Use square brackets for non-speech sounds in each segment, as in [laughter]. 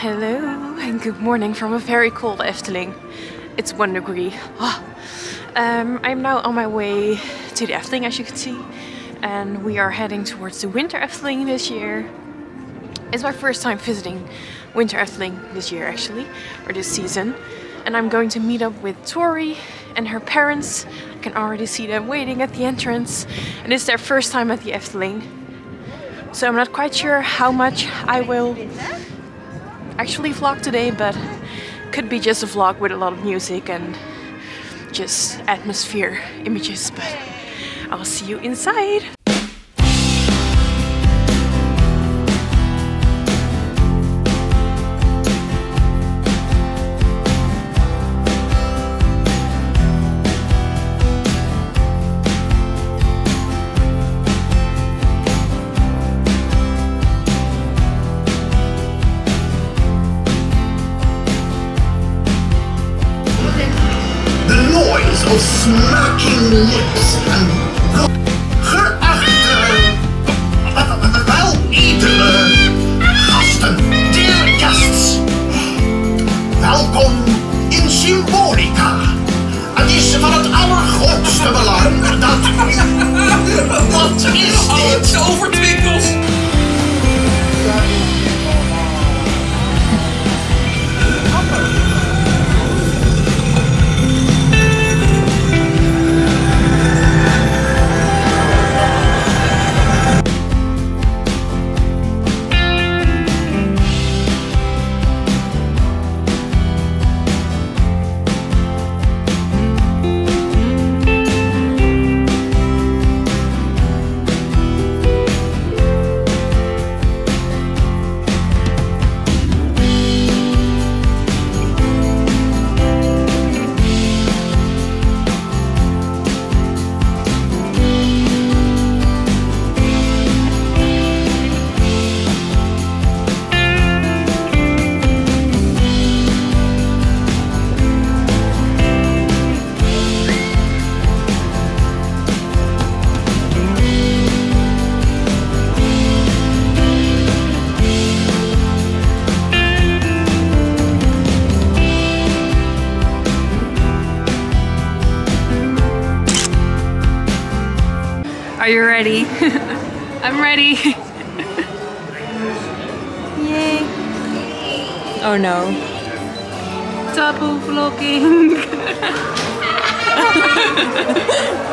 Hello and good morning from a very cold Efteling. It's one degree. Ah. Um, I'm now on my way to the Efteling as you can see and we are heading towards the Winter Efteling this year. It's my first time visiting Winter Efteling this year actually, or this season. And I'm going to meet up with Tori and her parents. I can already see them waiting at the entrance and it's their first time at the Efteling. So I'm not quite sure how much I will actually vlog today, but could be just a vlog with a lot of music and just atmosphere images, but I'll see you inside. Lips Are you ready? [laughs] I'm ready. Yay. Oh no. Double vlogging. [laughs]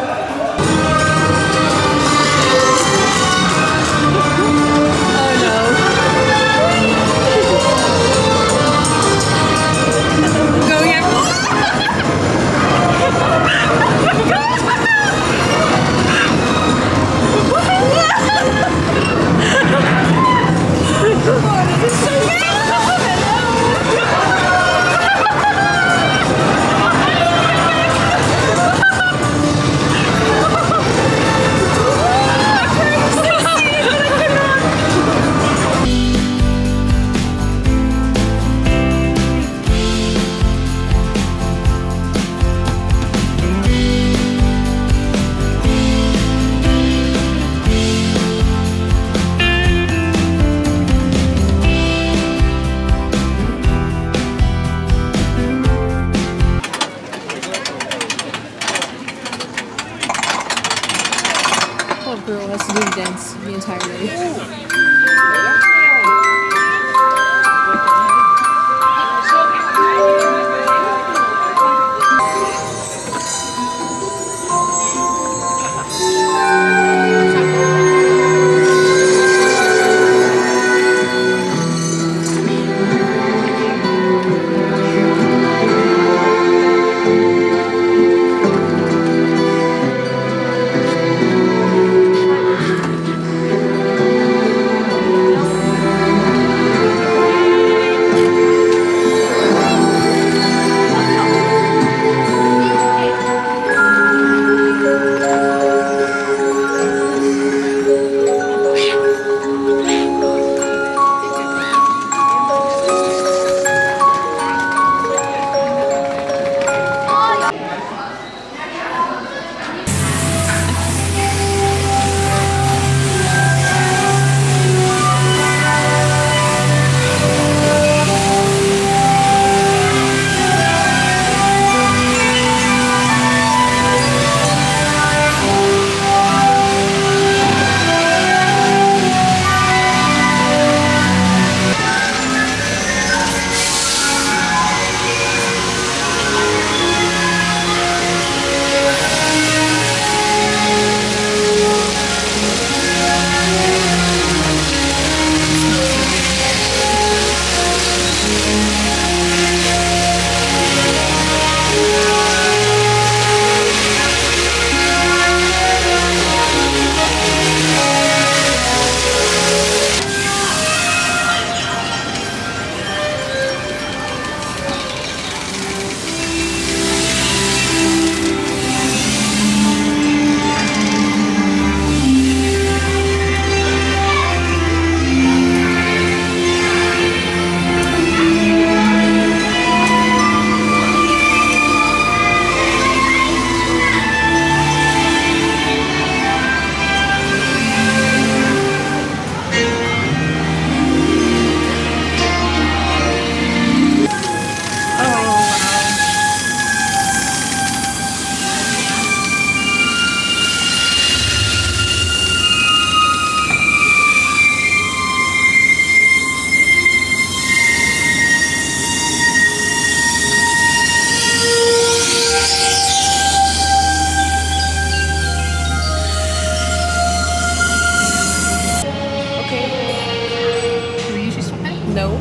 No. [laughs]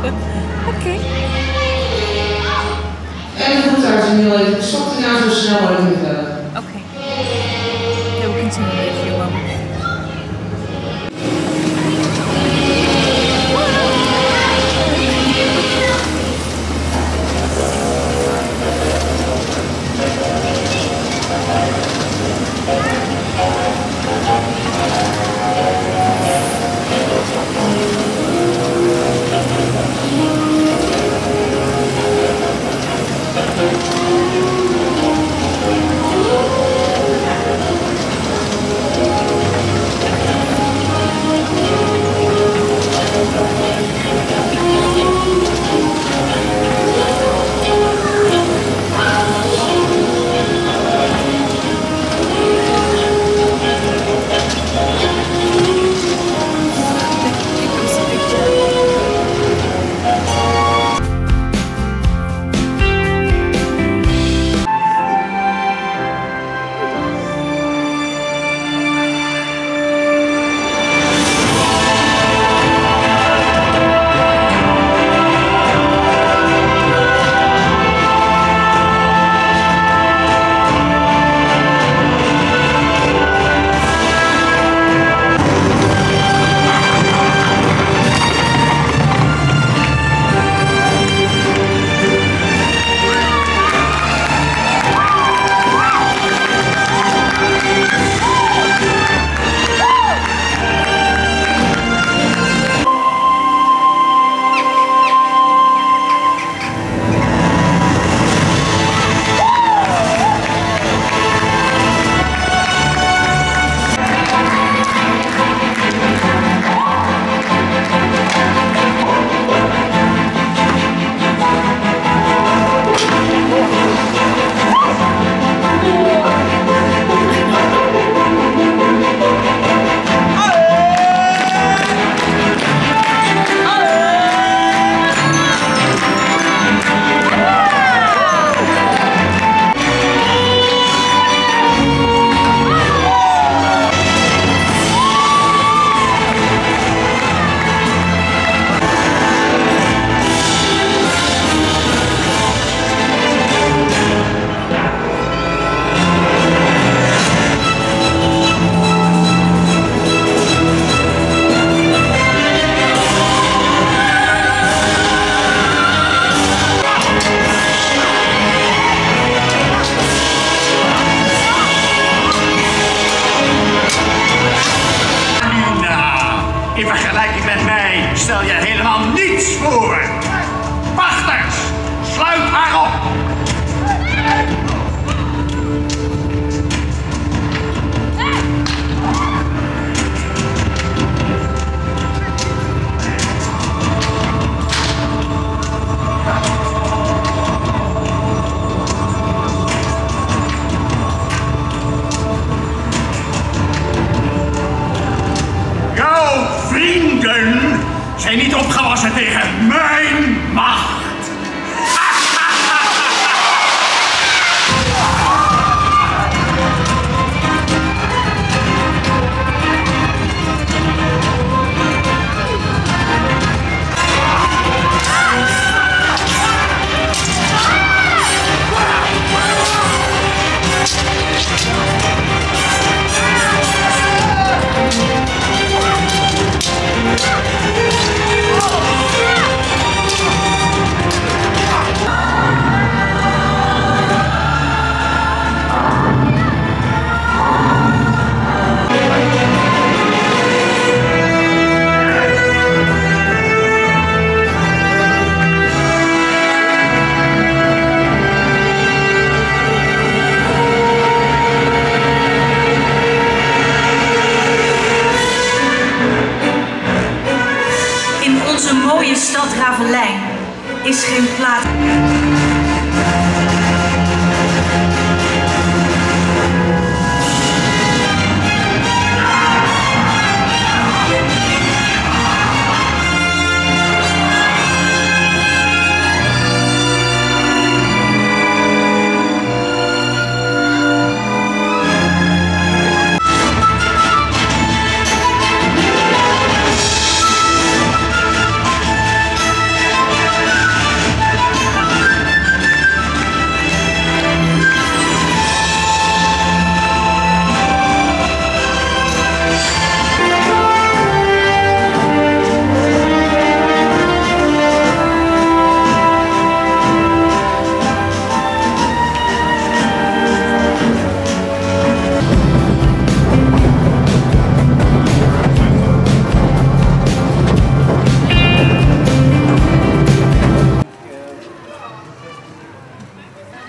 Oké. Okay. En de een nu even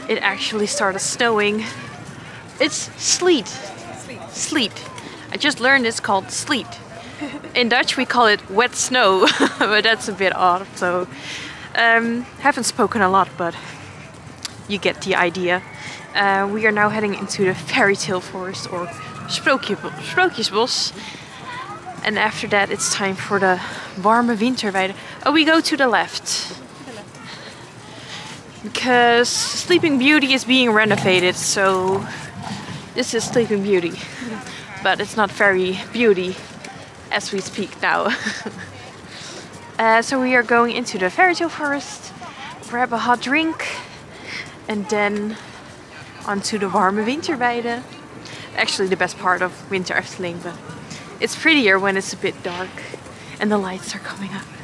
It actually started snowing. It's sleet. Sleet. I just learned it's called sleet. In Dutch we call it wet snow, [laughs] but that's a bit odd. So um, haven't spoken a lot, but you get the idea. Uh, we are now heading into the fairy tale forest or sprookje, sprookjesbos. And after that, it's time for the warme winterweide. Oh, we go to the left because Sleeping Beauty is being renovated, so this is Sleeping Beauty. But it's not very beauty as we speak now. [laughs] uh, so we are going into the fairy tale forest, grab a hot drink, and then onto the warme winterweide. Actually, the best part of Winter Efteling, but it's prettier when it's a bit dark and the lights are coming up.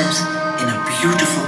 In a beautiful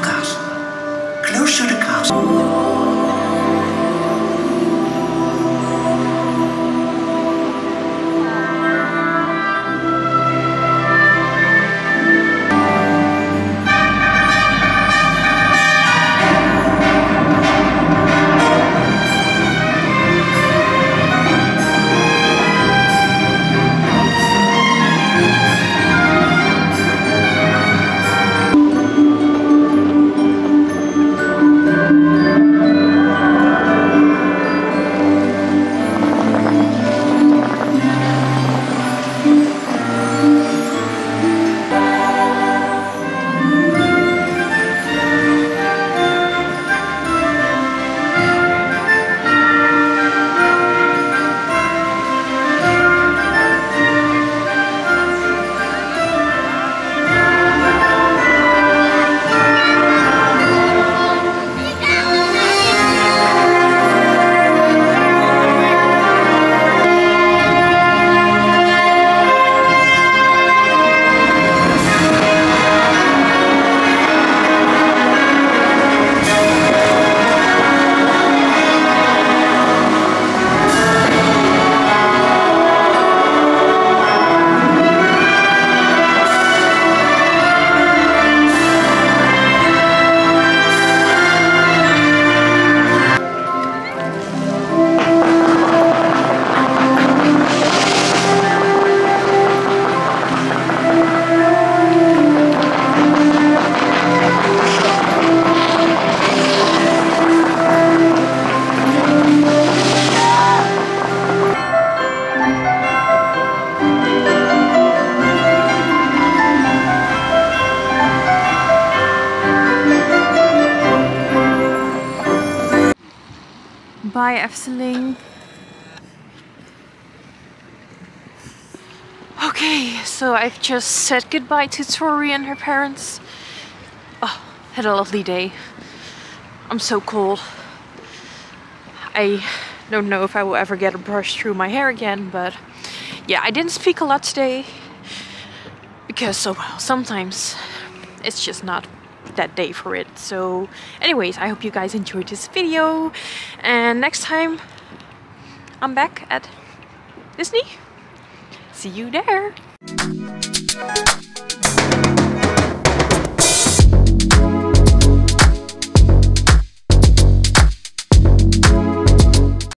just said goodbye to Tori and her parents. Oh, had a lovely day. I'm so cold. I don't know if I will ever get a brush through my hair again, but yeah, I didn't speak a lot today because so well, sometimes it's just not that day for it. So anyways, I hope you guys enjoyed this video and next time I'm back at Disney. See you there.